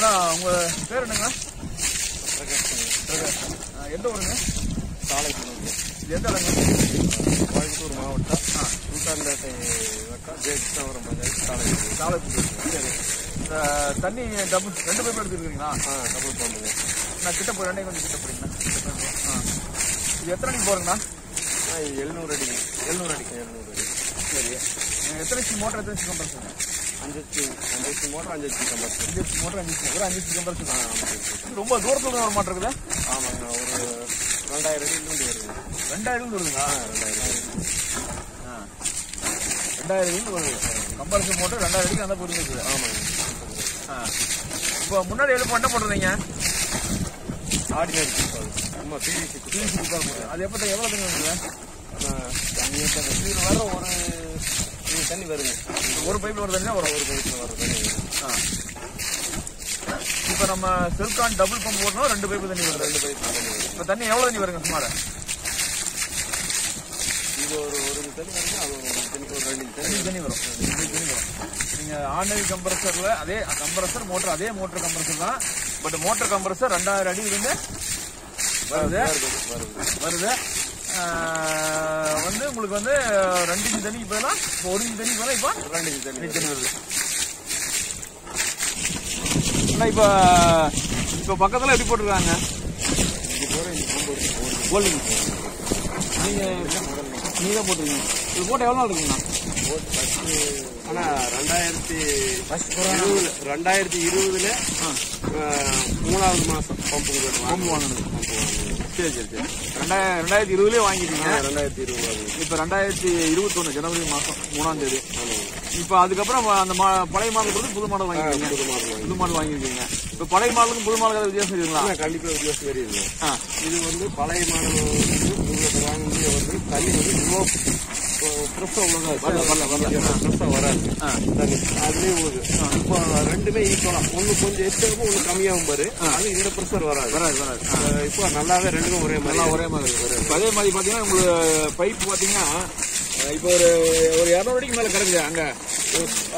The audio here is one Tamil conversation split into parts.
அண்ணா உங்க பேர் என்னங்க எந்த ஊருங்க? சாலை இது எந்த இடங்க? கோயம்புத்தூர் மாவட்டம். சூட்டான்பேட்டை வட்டம் ஜெயகிருஷ்ணபுரம் பஞ்சாயத்து சாலை இந்த தண்ணி டபுள் ரெண்டு பைப் எடுத்துருக்கீங்களா ஆ டபுள் பம்புங்க. நான் கிட்ட போய் ரெண்டையும் கொஞ்சம் கிட்ட போறீங்கண்ணா ஆ. இது எத்தனை அடிக்கு இது எழுநூறு அடிங்க. எழுநூறு அடி எழுநூறு அடி. சரி. எத்தனை மோட்டர் எத்தனை கம்பர்சன் அஞ்சு அஞ்சு மோட்டர் அஞ்சு ஹெச்பி கம்பர்ஸ் அஞ்சு மோட்டர் அஞ்சு ஒரு அஞ்சு ஆமாம் ரொம்ப தூரத்துல வர மாட்டேங்குது ஆமாங்க ஒரு ரெண்டாயிரம் அடியிலிருந்து வருது ரெண்டாயிரம் வருதுங்களா? ரெண்டாயிரம். ரெண்டாயிரம் வருது. கம்பர்சன் மோட்டர் ரெண்டாயிரம் அடிக்கு அந்த பொருள் இருக்குது. ஆமாங்க. ஆ. இப்போ முன்னாடி எழுப்ப என்ன பண்ணுறீங்க ஆர்டினரி சும்மா பிவிசி அது எப்போ எவ்வளோ இதில் வர ஒரு இது தண்ணி வருங்க ஒரு பைப்பில் ஒரு தண்ணி வரும் ஒரு பைப்பில் வர தண்ணி வரும் ஆ. இப்போ நம்ம செல்கான் டபுள் பம்ப் போடணும் ரெண்டு பைப்பு தண்ணி வருது. ரெண்டு பைப் தண்ணி வரும் இப்போ தண்ணி எவ்வளோ தண்ணி வருங்க சுமார்? இது ஒரு ஒரு தண்ணி வருங்க அது ஒரு தண்ணி ஒரு ரெண்டு தண்ணி தண்ணி வரும். ரெண்டு தண்ணி வரும். நீங்கள் ஆர்டினரி கம்ப்ரஸரில் அதே கம்ப்ரஸர் மோட்டர் அதே மோட்டர் கம்ப்ரஸர் தான். பட் மோட்டர் கம்ப்ரஸர் ரெண்டாயிரம் அடி இருந்து வருது வருது. வருது. வந்து உங்களுக்கு வந்து ரெண்டு இன்ச்சு தண்ணிக்கு பதிலாக இப்போ ஒரு இன்ச்சு தண்ணிக்கு பதிலாக இப்போ ரெண்டு இன்ச்சு தண்ணி தண்ணி வருது. அண்ணா இப்போ இப்போ பக்கத்தில் எப்படி போட்டிருக்காங்க? கோல்டிங் நீங்கள் நீங்கள் தான் போட்டிருக்கீங்க. இது போட்டு எவ்வளோ நாள் இருக்குங்கண்ணா? போட் ஃபர்ஸ்ட் ஆனா ரெண்டாயிரத்தி இருபது ரெண்டாயிரத்தி இருபதுல மூணாவது மாசம் பம்பு பம்பு வாங்கினது. சரி சரி சரி ரெண்டாயிரம் ரெண்டாயிரத்தி இருபதுலேயே வாங்கிட்டீங்க. ரெண்டாயிரத்தி இருபது இப்போ ரெண்டாயிரத்தி இருபத்தொன்று ஜனவரி மாதம் மூணாம் தேதி. இப்போ அதுக்கப்புறம் அந்த மா பழைய மாடல் கொடுத்து புது மாடல் வாங்கிருக்கீங்க புது மாடல் புது மாடல் வாங்கியிருக்கீங்க. இப்போ பழைய மாடலுக்கும் புது மாடலுக்கு வித்தியாசம் இருக்குங்களா ஆனா கண்டிப்பா வித்தியாசம் தெரியுது. இது வந்து பழைய மாடல் வந்து உங்களுக்கு வாங்கி வந்து தண்ணி வந்து ஃப்ரெஷ்ஷாக உள்ளதா வரல வரல வரல ஃப்ரெஷ்ஷாக வராது. அதுலேயே உழுது இப்போ ரெண்டுமே ஈக்குவலாக ஒன்று கொஞ்சம் எஸ்டாகும் ஒன்று கம்மியாகும் பாரு. அது இந்த ப்ரெஷர் வராது. வராது வராது. இப்போ நல்லாவே ரெண்டுமே ஒரே மாதிரி. ஒரே மாதிரி அதே மாதிரி பாத்தீங்கன்னா உங்களுக்கு பைப் பாத்தீங்கன்னா அஹ் இப்போ ஒரு ஒரு இரநூறு அடிக்கு மேல கிடக்குது அங்க.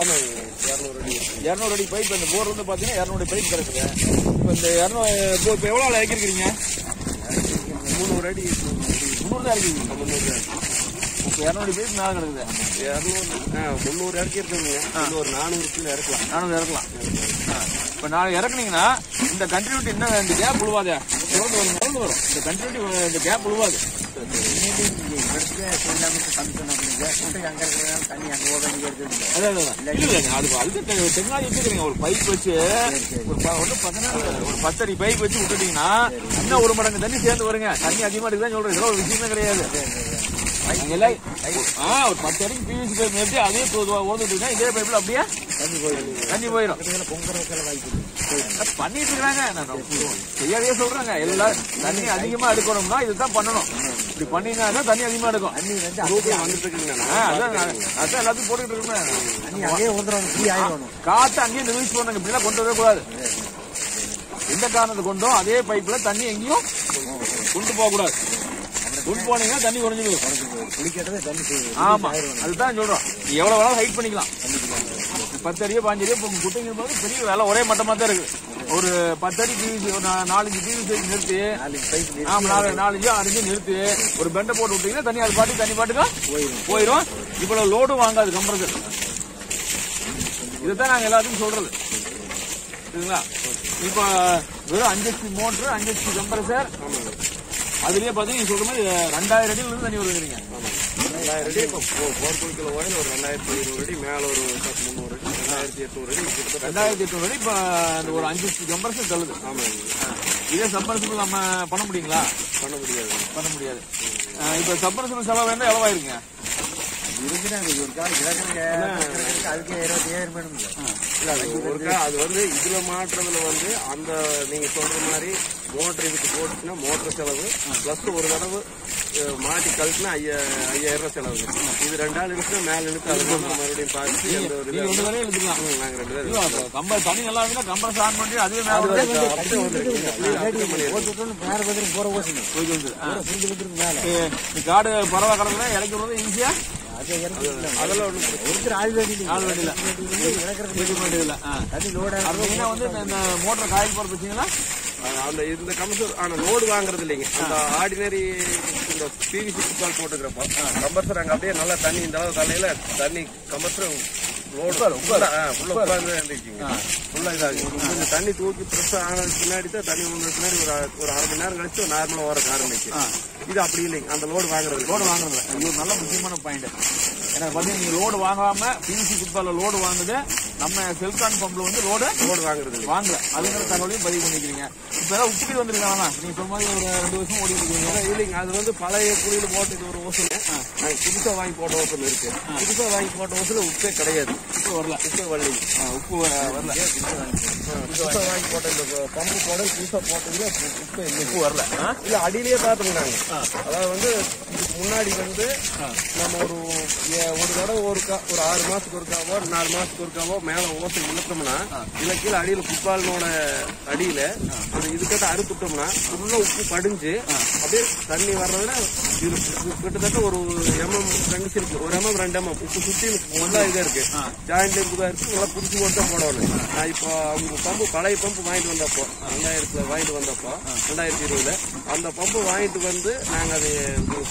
ஆமாம் இரநூறு அடி. இரநூறு அடி பைப் அந்த போர் வந்து பாத்தீங்கன்னா இரநூறு பைப் கிடக்குது இப்போ இந்த இரநூறு இப்போ இப்போ எவ்வளோ இறக்கிருக்கிறீங்க? முந்நூறு அடி முந்நூறு தான் இறக்கிருக்கீங்க. முந்நூறு இரநூறு பைப் மேலே கிடக்குது. இரநூறு முந்நூறு இறக்கி இருக்குங்க. இது ஒரு நானூறு கீழே இறக்கலாம். நானூறு இறக்கலாம். இப்போ நாலு இறக்குனீங்கன்னா இந்த கண்டினியூட்டி என்ன இந்த கேப் உழுவாதே. தொடர்ந்து வரும் தொடர்ந்து வரும். இந்த கண்டினியூட்டி இந்த கேப் உழுவாது. ஒரு பைப் வச்சு ஒரு பத்தடி பைப் வச்சு விட்டுட்டீங்கன்னா இன்னும் ஒரு மடங்கு தண்ணி சேர்ந்து வருங்க. தண்ணி அதிகமா இருக்குதான் சொல்றேன். இதெல்லாம் ஒரு விஷயமே கிடையாது. ஒரு பத்து அடிக்கு பிவிசி பைப் எப்படி அதே ஓதுட்டு இதே பைப்ல அப்படியே? தண்ணி போயிடும். அது பண்ணிட்டு இருக்காங்க செய்யாதே சொல்றாங்க. எல்லாம் தண்ணி அதிகமா எடுக்கணும்னா இதுதான் பண்ணணும். இப்படி பண்ணீங்கன்னா தண்ணி அதிகமா எடுக்கும். வந்துட்டு ஆ, அதான் எல்லாத்தையும் போட்டுட்டு இருக்கேன். காத்து அங்கேயும் ரிலீஸ் பண்ணுங்க. இப்படிலாம் கொண்டு வரவே கூடாது. எந்த காரணத்தை கொண்டும் அதே பைப்ல தண்ணி எங்கேயும் கொண்டு போக கூடாது கொண்டு போனீங்கன்னா தண்ணி குறைஞ்சிடும். ஆமா அதுதான் சொல்றோம். எவ்வளவு வேணாலும் ஹைட் பண்ணிக்கலாம். பத்து அடியோ பாஞ்சு அடியோ இப்போ குட்டைங்க போது பெரிய வேலை ஒரே மட்டமா தான் இருக்கு. ஒரு பத்து அடி பிவிசி ஒரு நாலஞ்சு பிவிசி நிறுத்தி. ஆமா நாலு நாலஞ்சு அஞ்சு நிறுத்தி. ஒரு பெண்டை போட்டு விட்டீங்கன்னா தண்ணி அது பாட்டுக்கு தண்ணி பாட்டுக்கு போயிடும் இவ்வளவு லோடும் வாங்காது கம்ப்ரஸர் இதுதான் நாங்க எல்லாத்துக்கும் சொல்றது. சரிங்களா? இப்போ வெறும் அஞ்சு ஹெச்பி மோட்ரு அஞ்சு ஹெச்பி கம்ப்ரஸர் அதுலயே பாத்தீங்கன்னா நீங்க சொல்ற மாதிரி ரெண்டாயிரம் அடியில இருந்து தண்ணி வருதுறீங்க ரெண்டாயிரம் அடி. இப்போ போர் குளிக்கல ஓயில் ஒரு ரெண்டாயிரத்தி இருநூறு அடி மேலே ஒரு முந்நூறு அடி ரெண்டாயிரத்தி எட்நூறு அடி ரெண்டாயிரத்தி எட்நூறு அடி இப்போ அந்த ஒரு அஞ்சு கம்ப்ரஸர் தள்ளுது. ஆமாங்க இதே சப்மர்சிபிள் நம்ம பண்ண முடியுங்களா? பண்ண முடியாது. பண்ண முடியாது. இப்போ சப்மர்சிபிள் செலவு வேண்டாம் எவ்வளவாயிருங்க இல்ல அது வந்து இதுல மாட்டுறதுல வந்து அந்த நீங்க சொல்ற மாதிரி மோட்டர் இதுக்கு போட்டுச்சுன்னா மோட்டர் செலவு பிளஸ் ஒரு தடவை மாட்டி கழுத்துனா ஐயா ஐயாயிரம் ரூபாய் செலவு. இது ரெண்டு நாள் இழுத்து மேல இழுத்து அது மறுபடியும் பார்த்து எந்த ஒரு நீங்க ரெண்டு பேரும் இல்ல, அப்ப கம்ப தண்ணி நல்லா இருந்தா கம்ப்ரஸ் ஆன் பண்ணி அதுவே மேல காடு பறவை கடக்குனா இறக்கி விடுறது ஈஸியா அதெல்லாம் ஒண்ணு ஒருத்தர் ஆள் வேண்டியது ஆள் இது வேண்டியதில்ல. தண்ணி லோடா அது மெயினா வந்து இந்த- மோட்டர் காயில் வச்சீங்கன்னா அந்த இந்த கம்பர்சர் ஆனா லோடு வாங்குறது இல்லைங்க. அந்த ஆர்டினரி இந்த பிவிசி குப்பால் போட்டுக்கிறப்போ கம்பர்சர் அங்க அப்படியே நல்லா தண்ணி இந்த அளவு தலையில தண்ணி உள்ள இதாகும் கொஞ்சம் தண்ணி தூக்கி ப்ரெஸ் ஆனதுக்கு பின்னாடி தான் தண்ணி ஒன்று பின்னாடி ஒரு அரை- ஒரு அரை மணி நேரம் கழிச்சு நார்மலா வர ஆரம்பிக்கும் இது அப்படி இல்லைங்க. அந்த லோடு வாங்குறது லோடு வாங்குறதுல இது ஒரு நல்ல முக்கியமான பாயிண்ட் ஏன்னா பாத்தீங்கன்னா நீங்க லோடு வாங்காம பிவிசி குட்பால லோடு வாங்குது. நம்ம செல்கான் பம்ப்ல வந்து லோடு லோடு வாங்குறது வாங்கல. அதுங்கிற தகவலையும் பதிவு பண்ணிக்கிறீங்க. இப்ப ஏதாவது உப்புக்கு வந்திருக்காங்க நீங்க சொன்ன மாதிரி ஒரு ரெண்டு வருஷம் ஓடி இருக்கீங்க. இல்லைங்க அது வந்து பழைய குழியில போட்டது ஒரு ஓசனை நாங்க புதுசா வாங்கி போட்ட ஓசனை இருக்கு. புதுசா வாங்கி போட்ட ஓசனை உப்பே கிடையாது. உப்பு வரல. உப்பே வரலைங்க உப்பு வரல. புதுசா வாங்கி போட்ட இந்த பம்பு போட புதுசா போட்டதுல உப்பே இல்லை. உப்பு வரல? இல்ல அடியிலேயே பார்த்தோம் நாங்க அதாவது வந்து முன்னாடி வந்து நம்ம ஒரு ஒரு தடவை ஒருக்கா ஒரு ஆறு மாசத்துக்கு ஒருக்காவோ நாலு மாசத்துக்கு ஒருக்காவோ மேல ஓசை இழுத்தோம்னா இதுல கீழே அடியில புட்பாலினோட அடியில அந்த இதுக்கிட்ட அறுத்துட்டோம்னா ஃபுல்லா உப்பு படிஞ்சு அப்படியே தண்ணி வர்றதுல இது கிட்டத்தட்ட ஒரு எம்எம் ரெண்டு இருக்கு ஒரு எம்எம் ரெண்டு எம்எம் உப்பு சுத்தி நல்லா இதா இருக்கு. ஜாயிண்ட்ல புதா இருக்கு. நல்லா புடிச்சு போட்டு தான் போடணும் நான் இப்போ அவங்க பம்பு பழைய பம்பு வாங்கிட்டு வந்தப்போ ரெண்டாயிரத்துல வாங்கிட்டு வந்தப்போ ரெண்டாயிரத்தி இருபதுல அந்த பம்பு வாங்கிட்டு வந்து நாங்க அது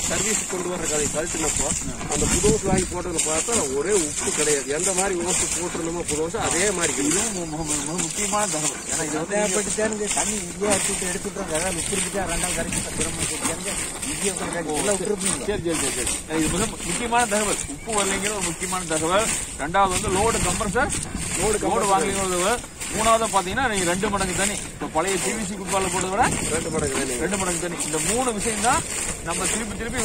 சர்வீஸ் கொண்டு வர்ற அதை கழட்டினப்போ அந்த புது ஓசு வாங்கி போட்டதுல பார்த்தா ஒரே உப்பு கிடையாது. எந்த மாதிரி ஓசு போட்டிருந்தோமோ புது ஓசு அதே மாதிரி முக்கியமான தகவல். ஏன்னா இது வந்து தேவைப்பட்டுட்டானுங்க தண்ணி இங்கே எடுத்துட்டு எடுத்துட்டோம். அதாவது விட்டுருந்துட்டா ரெண்டாம் கரைக்கு திரும்ப சரி. சரி சரி சரி ஏன்னா இது மிக முக்கியமான தகவல். உப்பு வரலைங்கிற ஒரு முக்கியமான தகவல். ரெண்டாவது வந்து லோடு கம்ப்ரஸர் லோடு லோடு வாங்கலைங்கிறது மூணாவது பாத்தீங்கன்னா நீங்க ரெண்டு மடங்கு தண்ணி. இப்போ பழைய பிவிசி குட்பால போட்டதை விட ரெண்டு மடங்கு வேணும் ரெண்டு மடங்கு தண்ணி. இந்த மூணு விஷயம் தான் நம்ம திருப்பி திருப்பி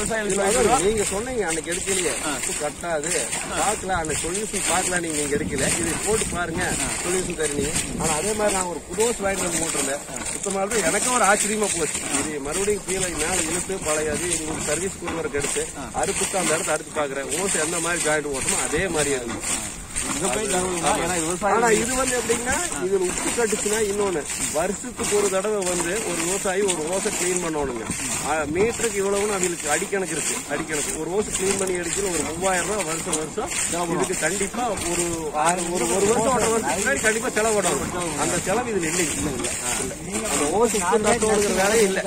சொல்றோம். நீங்க சொன்னீங்க அன்னைக்கு எடுக்கலையே. கட்டாது. பார்க்கலாம் அன்னைக்கு சொல்யூஷன் பார்க்கலாம் நீங்க நீங்க எடுக்கல. இது போட்டு பாருங்க சொல்யூஷன் தருவீங்க ஆனா அதே மாதிரி நான் ஒரு புதோஸ் வாங்கிட்டு வந்து போட்டிருந்தேன். சுத்தமா இருந்து எனக்கும் ஒரு ஆச்சரியமா போச்சு. இது மறுபடியும் கீழே மேல இழுத்து பழைய அது உங்களுக்கு சர்வீஸ் கொடுவருக்கு எடுத்து அறுப்புக்கு அந்த இடத்த அறுத்து பாக்குறேன். ஓசை எந்த மாதிரி ஜாயிண்ட் ஓட்டமோ அதே மாதிரி இருந்து ஆனா இது வந்து எப்படின்னா இதுல உப்பு கட்டுச்சுன்னா இன்னொன்னு வருஷத்துக்கு ஒரு தடவை வந்து ஒரு விவசாயி ஒரு ஓசை கிளீன் பண்ணணுங்க. மீட்டருக்கு இவ்வளவுன்னு அவங்களுக்கு அடிக்கணக்கு இருக்கு. அடிக்கணக்கு ஒரு ஓசை கிளீன் பண்ணி எடுக்கிற ஒரு மூவாயிரம் ரூபாய் வருஷம் வருஷம் இதுக்கு கண்டிப்பா ஒரு ஆறு ஒரு ஒரு வருஷம் ஒன்றரை வருஷம் முன்னாடி கண்டிப்பா செலவு பண்ணணும் அந்த செலவு இதுல இல்லைங்க இல்ல, இல்ல. அந்த ஓசை வேலையே இல்ல.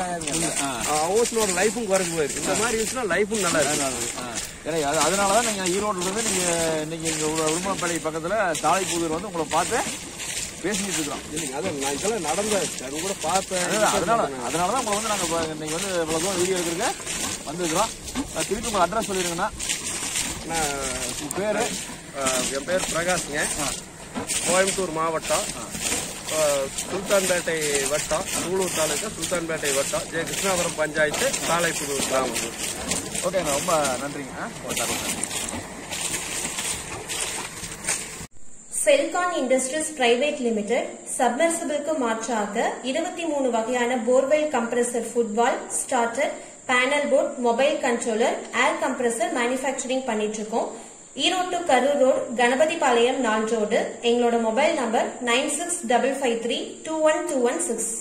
ஓசனோட லைஃபும் குறைஞ்சு போயிருக்கு. இந்த மாதிரி இருந்துச்சுன்னா லைஃபும் நல்லா இருக்கு. ஏன்னா அது- அதனாலதான் நீங்க ஈரோட்ல இருந்து நீங்க இன்னைக்கு எங்க உருமப்பள்ளி பக்கத்துல தாளைப்புதூர் வந்து உங்களை பார்த்து பேசிக்கிட்டு இருக்கிறோம். இல்லைங்க அதான் நான் இதெல்லாம் நடந்த அது கூட பார்த்தேன் அதான் அதனால அதனாலதான் உங்களை வந்து நாங்க இப்ப இன்னைக்கு வந்து இவ்வளவு தூரம் வீடியோ எடுக்கிறதுக்கு வந்திருக்கிறோம். திருப்பி உங்க அட்ரஸ் சொல்லிருங்கண்ணா நான் பேரு? என் பேர் பிரகாஷ்ங்க. கோயம்புத்தூர் மாவட்டம். சுல்தான்பேட்டை வட்டம். சூலூர் தாலுக்கா சுல்தான்பேட்டை வட்டம். ஜெய கிருஷ்ணாபுரம் பஞ்சாயத்து சாலைப்புதூர் கிராமம். ஓகேண்ணா ரொம்ப நன்றிங்க. செல்கான் இண்டஸ்ட்ரீஸ் பிரைவேட் லிமிடெட் சப்மர்சிபிளுக்கு மாற்றாக இருபத்தி மூணு வகையான borewell compressor foot valve starter panel board mobile controller air compressor manufacturing பண்ணிட்டு இருக்கோம் ஈரோடு டு கரூர் ரோடு கணபதிபாளையம் நாள் ரோடு எங்களோட mobile number nine six double five three two one two one six